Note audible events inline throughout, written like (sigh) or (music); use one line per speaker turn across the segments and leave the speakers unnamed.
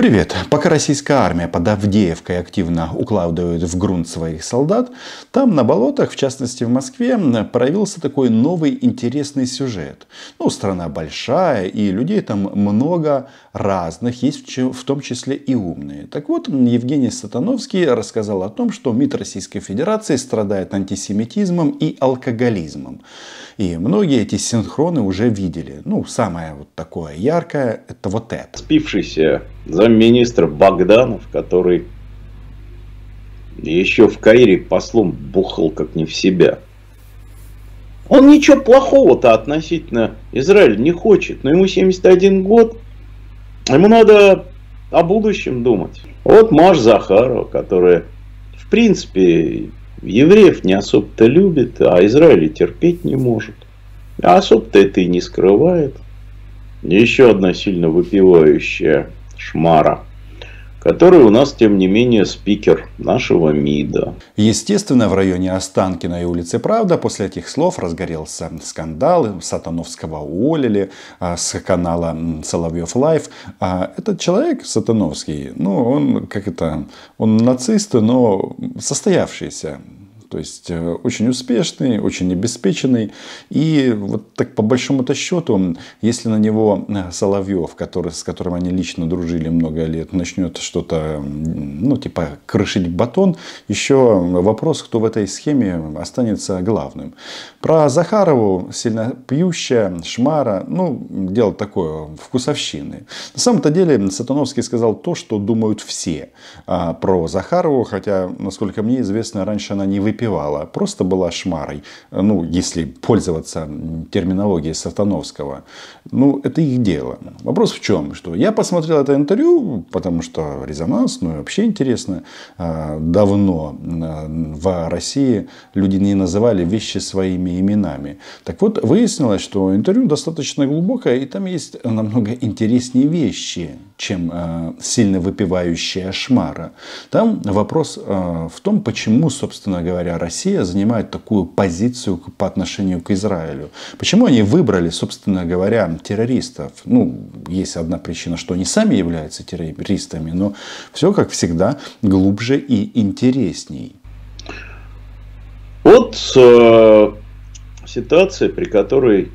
Привет! Пока российская армия под Авдеевкой активно укладывает в грунт своих солдат, там на болотах, в частности в Москве, проявился такой новый интересный сюжет. Ну, страна большая, и людей там много разных, есть в том числе и умные. Так вот, Евгений Сатановский рассказал о том, что МИД Российской Федерации страдает антисемитизмом и алкоголизмом. И многие эти синхроны уже видели. Ну, самое вот такое яркое, это вот это.
Спившийся замминистра Богданов, который еще в Каире послом бухал как не в себя. Он ничего плохого-то относительно Израиля не хочет. Но ему 71 год. Ему надо о будущем думать. Вот Маш Захарова, которая в принципе евреев не особо-то любит, а Израиля терпеть не может. А особо-то это и не скрывает. Еще одна сильно выпивающая шмара который у нас, тем не менее, спикер нашего МИДа.
Естественно, в районе Останкина и улицы Правда после этих слов разгорелся скандал. Сатановского уволили а, с канала Соловьев Live. А этот человек, Сатановский, ну, он как это, он нацист, но состоявшийся то есть э, очень успешный, очень обеспеченный. И вот так по большому-то счету, если на него э, Соловьев, который, с которым они лично дружили много лет, начнет что-то, ну, типа крышить батон, еще вопрос, кто в этой схеме останется главным. Про Захарову, сильно пьющая, шмара, ну, дело такое, вкусовщины. На самом-то деле Сатановский сказал то, что думают все а, про Захарову, хотя, насколько мне известно, раньше она не выпила выпивала, просто была шмарой. Ну, если пользоваться терминологией Сатановского. Ну, это их дело. Вопрос в чем? Что я посмотрел это интервью, потому что резонанс, ну, вообще интересно. А, давно а, в России люди не называли вещи своими именами. Так вот, выяснилось, что интервью достаточно глубокое, и там есть намного интереснее вещи, чем а, сильно выпивающая шмара. Там вопрос в том, почему, собственно говоря, Россия занимает такую позицию по отношению к Израилю? Почему они выбрали, собственно говоря, террористов? Ну, есть одна причина, что они сами являются террористами, но все, как всегда, глубже и интересней.
Вот э, ситуация, при которой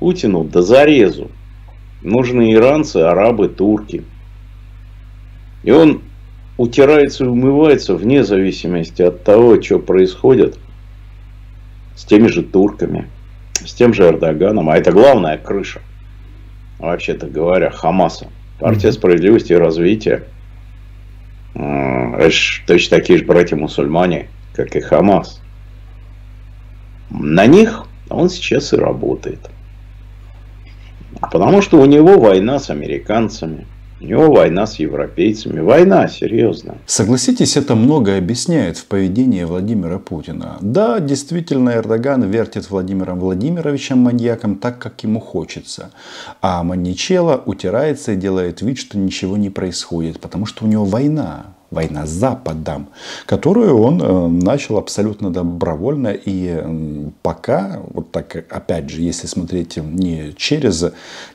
Путину до зарезу нужны иранцы, арабы, турки. И он утирается и умывается вне зависимости от того, что происходит с теми же турками, с тем же Эрдоганом. А это главная крыша, вообще-то говоря, Хамаса. Партия справедливости и развития. Это ж точно такие же братья-мусульмане, как и Хамас. На них он сейчас и работает. Потому что у него война с американцами – у него война с европейцами. Война, серьезно.
Согласитесь, это многое объясняет в поведении Владимира Путина. Да, действительно, Эрдоган вертит Владимиром Владимировичем маньяком так, как ему хочется. А Маничела утирается и делает вид, что ничего не происходит, потому что у него война война с Западом, которую он э, начал абсолютно добровольно. И пока, вот так, опять же, если смотреть не через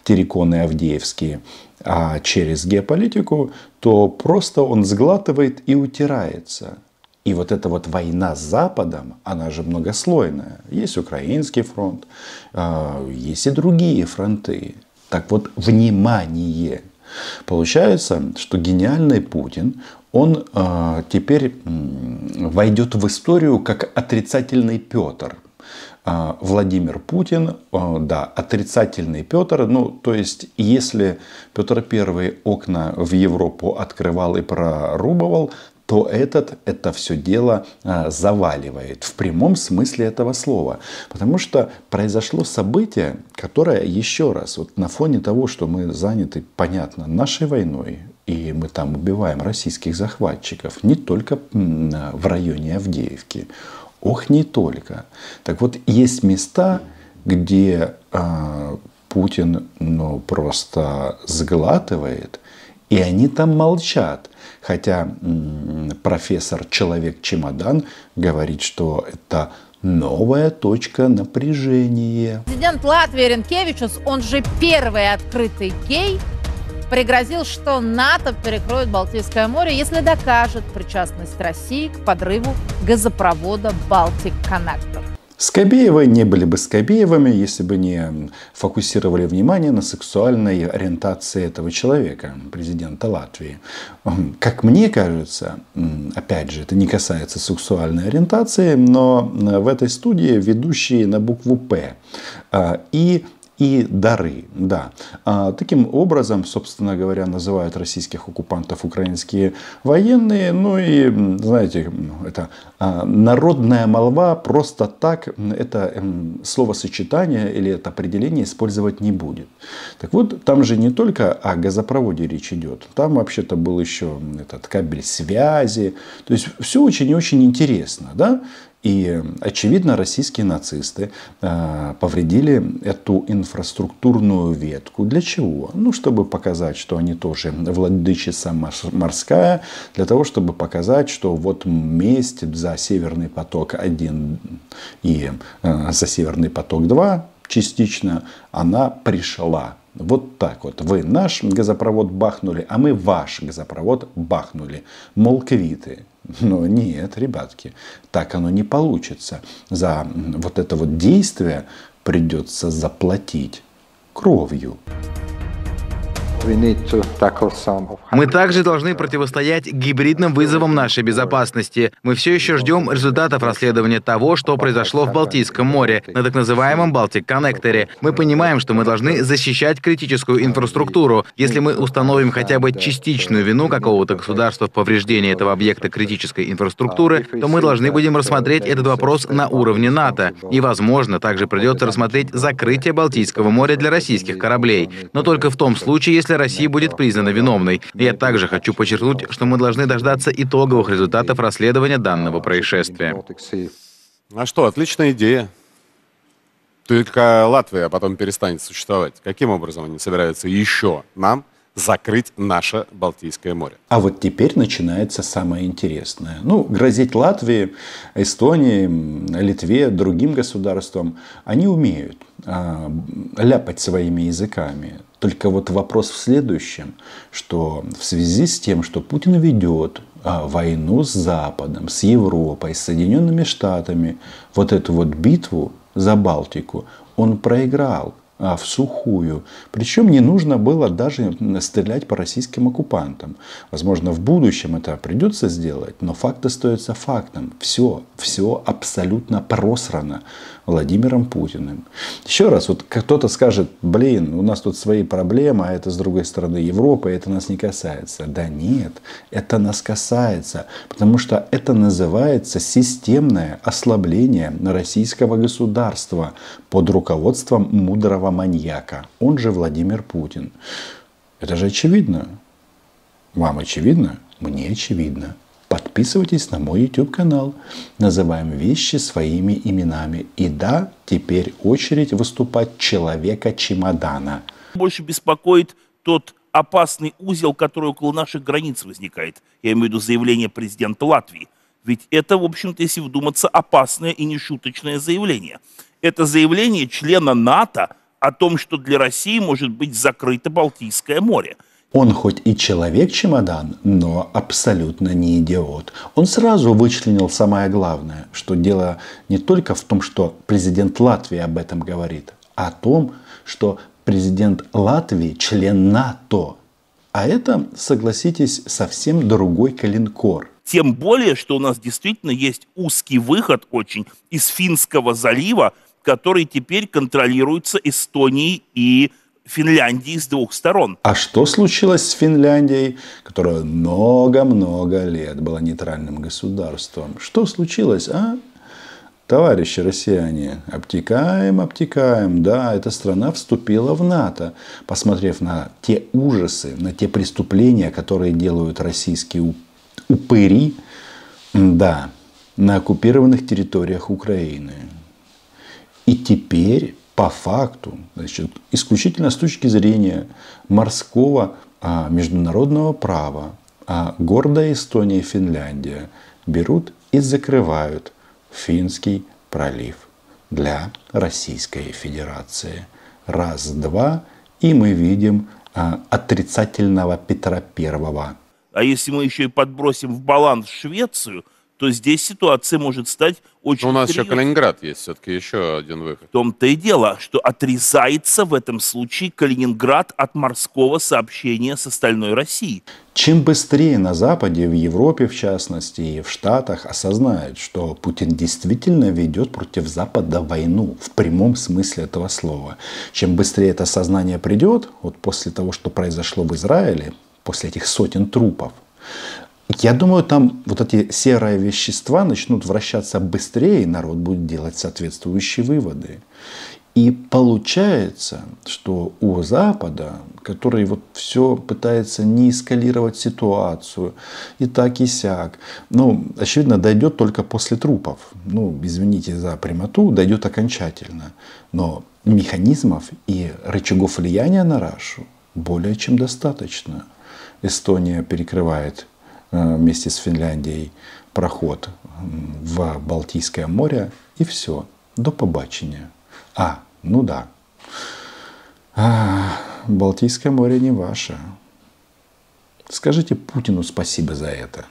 Тереконы Авдеевские, а через геополитику, то просто он сглатывает и утирается. И вот эта вот война с Западом, она же многослойная. Есть украинский фронт, а, есть и другие фронты. Так вот, внимание! Получается, что гениальный Путин, он э, теперь войдет в историю как отрицательный Петр. А, Владимир Путин, а, да, отрицательный Петр. Ну, то есть, если Петр I окна в Европу открывал и прорубывал, то этот это все дело заваливает в прямом смысле этого слова. Потому что произошло событие, которое еще раз, вот на фоне того, что мы заняты, понятно, нашей войной, и мы там убиваем российских захватчиков, не только в районе Авдеевки, Ох, не только. Так вот, есть места, где э, Путин ну, просто сглатывает, и они там молчат. Хотя профессор Человек-чемодан говорит, что это новая точка напряжения.
Президент Латвии Ренкевичус, он же первый открытый гей, пригрозил, что НАТО перекроет Балтийское море, если докажет причастность России к подрыву газопровода «Балтик Коннектор».
Скобеевы не были бы Скобеевыми, если бы не фокусировали внимание на сексуальной ориентации этого человека, президента Латвии. Как мне кажется, опять же, это не касается сексуальной ориентации, но в этой студии ведущие на букву «П» а, и и дары. Да. А, таким образом, собственно говоря, называют российских оккупантов украинские военные. Ну и, знаете, это а, народная молва просто так это словосочетание или это определение использовать не будет. Так вот, там же не только о газопроводе речь идет. Там вообще-то был еще этот кабель связи. То есть все очень и очень интересно. Да? И, очевидно, российские нацисты э, повредили эту инфраструктурную ветку. Для чего? Ну, чтобы показать, что они тоже владычица морская, для того, чтобы показать, что вот месть за Северный поток-1 и э, за Северный поток-2 частично она пришла. Вот так вот. Вы наш газопровод бахнули, а мы ваш газопровод бахнули. Мол, квиты. Но нет, ребятки, так оно не получится. За вот это вот действие придется заплатить кровью.
Мы также должны противостоять гибридным вызовам нашей безопасности. Мы все еще ждем результатов расследования того, что произошло в Балтийском море, на так называемом Балтик-коннекторе. Мы понимаем, что мы должны защищать критическую инфраструктуру. Если мы установим хотя бы частичную вину какого-то государства в повреждении этого объекта критической инфраструктуры, то мы должны будем рассмотреть этот вопрос на уровне НАТО. И, возможно, также придется рассмотреть закрытие Балтийского моря для российских кораблей. Но только в том случае, если Россия будет признана виновной. Я также хочу подчеркнуть, что мы должны дождаться итоговых результатов расследования данного происшествия.
А что, отличная идея. Только Латвия потом перестанет существовать. Каким образом они собираются еще нам закрыть наше Балтийское море.
А вот теперь начинается самое интересное. Ну, грозить Латвии, Эстонии, Литве, другим государствам, они умеют а, ляпать своими языками. Только вот вопрос в следующем, что в связи с тем, что Путин ведет а, войну с Западом, с Европой, с Соединенными Штатами, вот эту вот битву за Балтику, он проиграл а, в сухую. Причем не нужно было даже стрелять по российским оккупантам. Возможно, в будущем это придется сделать, но факт остается фактом. Все, все абсолютно просрано. Владимиром Путиным. Еще раз, вот кто-то скажет, блин, у нас тут свои проблемы, а это с другой стороны Европа, и это нас не касается. Да нет, это нас касается, потому что это называется системное ослабление российского государства под руководством мудрого маньяка, он же Владимир Путин. Это же очевидно. Вам очевидно? Мне очевидно. Подписывайтесь на мой YouTube канал. Называем вещи своими именами. И да, теперь очередь выступать человека-чемодана.
Больше беспокоит тот опасный узел, который около наших границ возникает. Я имею в виду заявление президента Латвии. Ведь это, в общем-то, если вдуматься, опасное и нешуточное заявление. Это заявление члена НАТО о том, что для России может быть закрыто Балтийское море.
Он хоть и человек-чемодан, но абсолютно не идиот. Он сразу вычленил самое главное, что дело не только в том, что президент Латвии об этом говорит, а о том, что президент Латвии член НАТО. А это, согласитесь, совсем другой калинкор.
Тем более, что у нас действительно есть узкий выход очень из Финского залива, который теперь контролируется Эстонией и Финляндии с двух сторон.
А что случилось с Финляндией, которая много-много лет была нейтральным государством? Что случилось, а? Товарищи россияне, обтекаем, обтекаем. Да, эта страна вступила в НАТО, посмотрев на те ужасы, на те преступления, которые делают российские упыри, да, на оккупированных территориях Украины. И теперь по факту, значит, исключительно с точки зрения морского а, международного права, а гордая Эстония и Финляндия берут и закрывают Финский пролив для Российской Федерации. Раз, два, и мы видим а, отрицательного Петра Первого.
А если мы еще и подбросим в баланс Швецию, то здесь ситуация может стать очень
Но у нас еще
серьезной.
Калининград есть, все-таки еще один выход.
В том-то и дело, что отрезается в этом случае Калининград от морского сообщения с остальной Россией.
Чем быстрее на Западе, в Европе в частности и в Штатах осознают, что Путин действительно ведет против Запада войну в прямом смысле этого слова, чем быстрее это сознание придет, вот после того, что произошло в Израиле, после этих сотен трупов, я думаю, там вот эти серые вещества начнут вращаться быстрее, и народ будет делать соответствующие выводы. И получается, что у Запада, который вот все пытается не эскалировать ситуацию, и так и сяк, ну, очевидно, дойдет только после трупов. Ну, извините за прямоту, дойдет окончательно. Но механизмов и рычагов влияния на Рашу более чем достаточно. Эстония перекрывает вместе с Финляндией проход в Балтийское море, и все. До побачення. А, ну да. А, Балтийское море не ваше. Скажите Путину спасибо за это.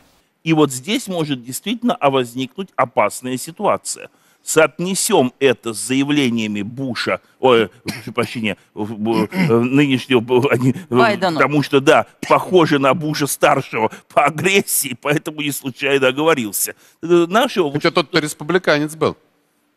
И вот здесь может действительно возникнуть опасная ситуация. Соотнесем это с заявлениями Буша, ой, прошу прощения, в- э, нынешнего, б- они, э,
Байдена.
потому что, да, похоже на Буша старшего по агрессии, поэтому не случайно оговорился. Э, Нашего
Хотя тот республиканец был.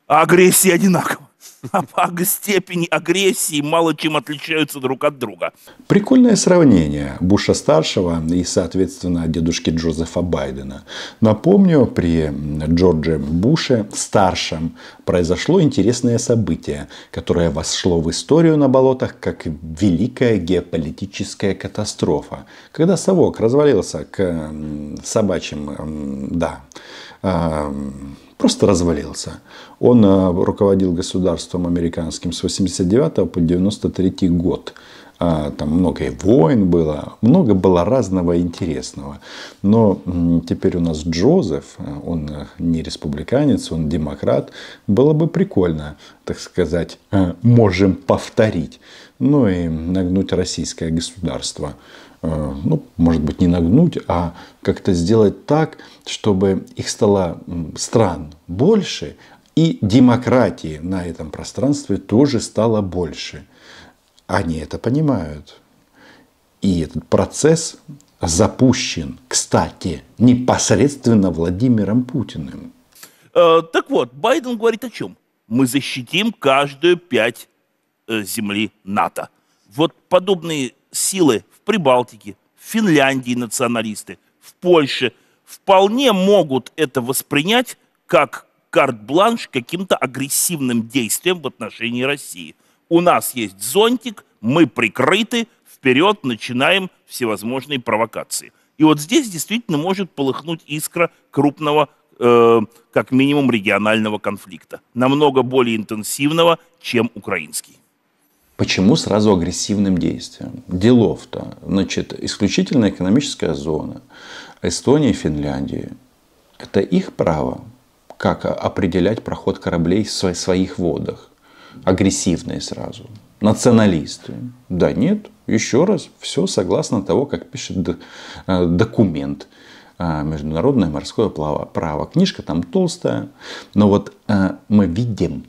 а агрессия одинакова. (laughs) А по степени агрессии мало чем отличаются друг от друга.
Прикольное сравнение Буша старшего и, соответственно, дедушки Джозефа Байдена. Напомню, при Джордже Буше старшем произошло интересное событие, которое вошло в историю на болотах как великая геополитическая катастрофа. Когда совок развалился к собачьим, да, просто развалился. Он э, руководил государством американским с 89 по 93 год. А, Там много и войн было, много было разного интересного. Но теперь у нас Джозеф, э, он э, не республиканец, он демократ. Было бы прикольно, так сказать, можем повторить. Ну и нагнуть российское государство ну, может быть, не нагнуть, а как-то сделать так, чтобы их стало стран больше, и демократии на этом пространстве тоже стало больше. Они это понимают. И этот процесс запущен, кстати, непосредственно Владимиром Путиным.
Э, так вот, Байден говорит о чем? Мы защитим каждую пять э, земли НАТО. Вот подобные силы в Прибалтике, в Финляндии националисты, в Польше вполне могут это воспринять как карт-бланш каким-то агрессивным действием в отношении России. У нас есть зонтик, мы прикрыты, вперед начинаем всевозможные провокации. И вот здесь действительно может полыхнуть искра крупного, э, как минимум, регионального конфликта. Намного более интенсивного, чем украинский.
Почему сразу агрессивным действием? Делов-то. Значит, исключительно экономическая зона Эстонии и Финляндии. Это их право, как определять проход кораблей в сво- своих водах. Агрессивные сразу. Националисты. Да нет, еще раз, все согласно того, как пишет э, документ. э, Международное морское право. Книжка там толстая. Но вот э, мы видим,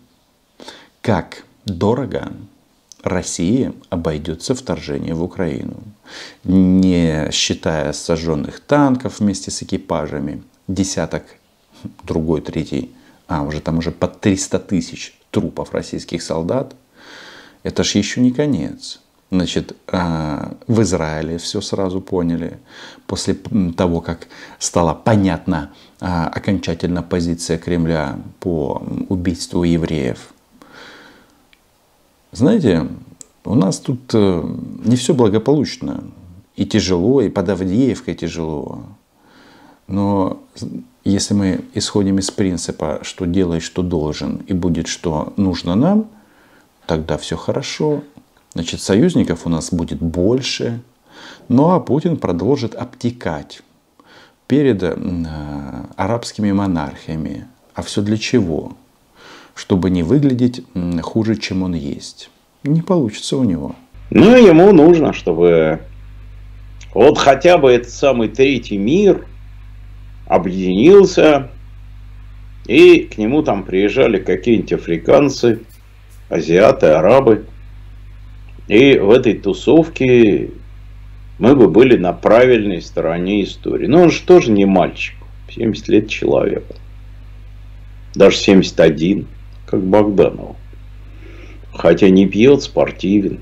как дорого России обойдется вторжение в Украину. Не считая сожженных танков вместе с экипажами, десяток, другой, третий, а уже там уже под 300 тысяч трупов российских солдат, это ж еще не конец. Значит, а, в Израиле все сразу поняли. После того, как стала понятна а, окончательно позиция Кремля по убийству евреев, знаете, у нас тут э, не все благополучно. И тяжело, и под Авдеевкой тяжело. Но если мы исходим из принципа, что делай, что должен, и будет, что нужно нам, тогда все хорошо. Значит, союзников у нас будет больше. Ну а Путин продолжит обтекать перед э, арабскими монархиями. А все для чего? Чтобы не выглядеть хуже, чем он есть. Не получится у него.
Ну, ему нужно, чтобы вот хотя бы этот самый третий мир объединился, и к нему там приезжали какие-нибудь африканцы, азиаты, арабы. И в этой тусовке мы бы были на правильной стороне истории. Но он же тоже не мальчик. 70 лет человеку. Даже 71, как Богданова. Хотя не пьет, спортивен.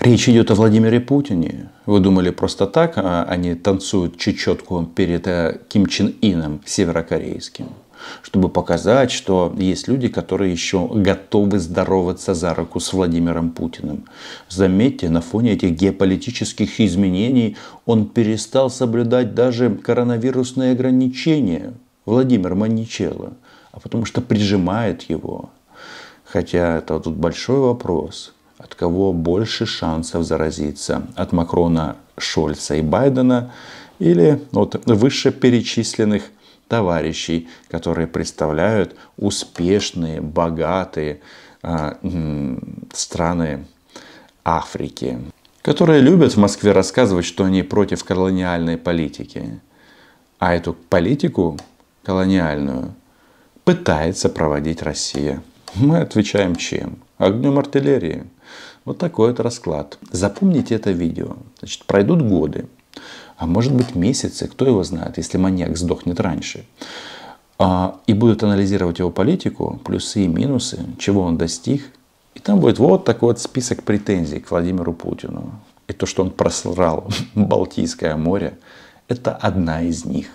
Речь идет о Владимире Путине. Вы думали просто так, а они танцуют чечетку перед э, Ким Чен Ином северокорейским? чтобы показать, что есть люди, которые еще готовы здороваться за руку с Владимиром Путиным. Заметьте, на фоне этих геополитических изменений он перестал соблюдать даже коронавирусные ограничения. Владимир Маничелло, а потому что прижимает его. Хотя это тут большой вопрос. От кого больше шансов заразиться? От Макрона, Шольца и Байдена или от вышеперечисленных товарищей, которые представляют успешные, богатые э, страны Африки, которые любят в Москве рассказывать, что они против колониальной политики. А эту политику колониальную пытается проводить Россия. Мы отвечаем чем? Огнем артиллерии. Вот такой вот расклад. Запомните это видео. Значит, пройдут годы а может быть месяцы, кто его знает, если маньяк сдохнет раньше. А, и будут анализировать его политику, плюсы и минусы, чего он достиг. И там будет вот такой вот список претензий к Владимиру Путину. И то, что он просрал (laughs) Балтийское море, это одна из них.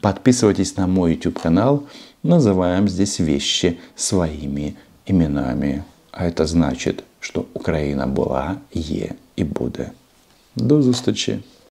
Подписывайтесь на мой YouTube канал. Называем здесь вещи своими именами. А это значит, что Украина была, є и буде. До зустрічі!